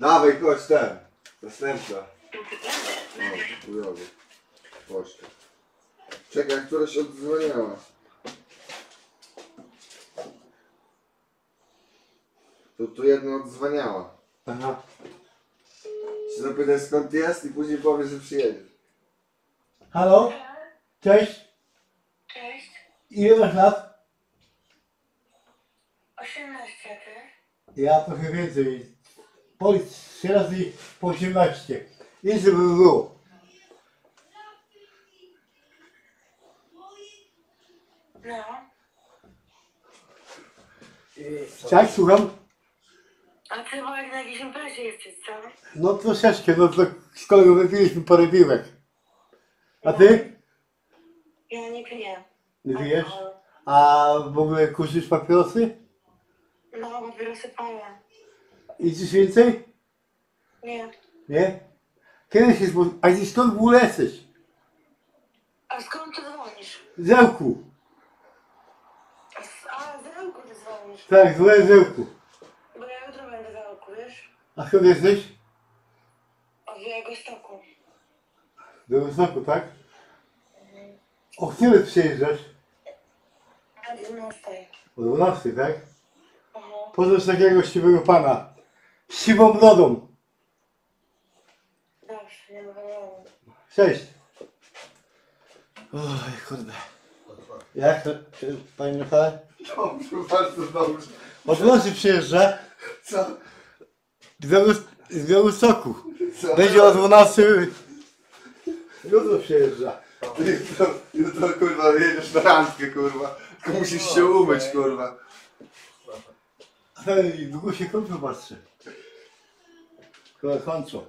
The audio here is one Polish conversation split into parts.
Dawaj, chodź ten. Następna. O, chujowy. Poczta. Czekaj, któraś odzwoniła. Tu, tu jedna odzwaniała. Aha. Się zapytaj skąd jest i później powie, że przyjedziesz. Halo? Cześć. Cześć. Ile masz lat? 18 ty? Ja trochę więcej. Trzy razy po 18. Ile by było? No. Tak, słucham? A ty jak na jakiejś imprezie jesteś, co? No troszeczkę, no to z kolegą wypiliśmy parę piłek. A ty? Ja nie piję. Nie pijesz? A w ogóle kurzysz papierosy? No, papierosy palę. I coś więcej? Nie. Nie? Kiedyś jest, bo- a gdzie skąd w ogóle jesteś? A skąd ty dzwonisz? Zełku. A, z- a z Ełku ty dzwonisz. Tak, złe Zełku. Bo ja jutro będę w Ełku, wiesz? A skąd jesteś? Od Białego Stoku. Do Wysoku, tak? O której przyjeżdżasz? Na 12. O 12, tak? Mhm. Poznasz takiego siwego pana. Siwą brodą. Dobrze, nie problemu. Cześć. Oj, kurde. Jak, to, czy- panie Michale? Dobrze, bardzo dobrze. O 12 przyjeżdża Co? z Białego- z. Co? Będzie o 12. Jutro przyjeżdża. Jutro, jutro kurwa jedziesz na randkę kurwa. Tylko musisz się umyć kurwa. Ej, długo się kończy, patrzę. Kończą.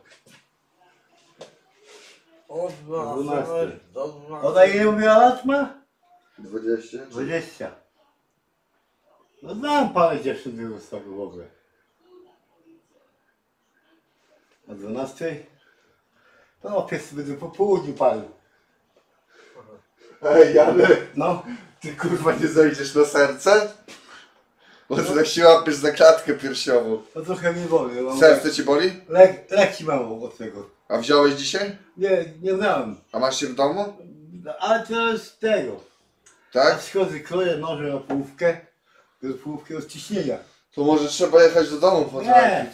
Od Dwunasty. do 12. Ona ile miała lat ma? 20? 20. No znam parę dziewczyn z Białegostoku w ogóle. O 12? No, pies będę po południu palił. Ej, Janek, No, ty kurwa nie zejdziesz na serce? Bo ty tak się łapiesz za klatkę piersiową. to trochę mnie boli. Mam Serce ci boli? Lek, leki mam od tego. A wziąłeś dzisiaj? Nie, nie znałem. A masz się w domu? Ale to jest tego. Tak? Ja schodzę, kroję noże na połówkę. Do połówki od ciśnienia. To może trzeba jechać do domu po Nie.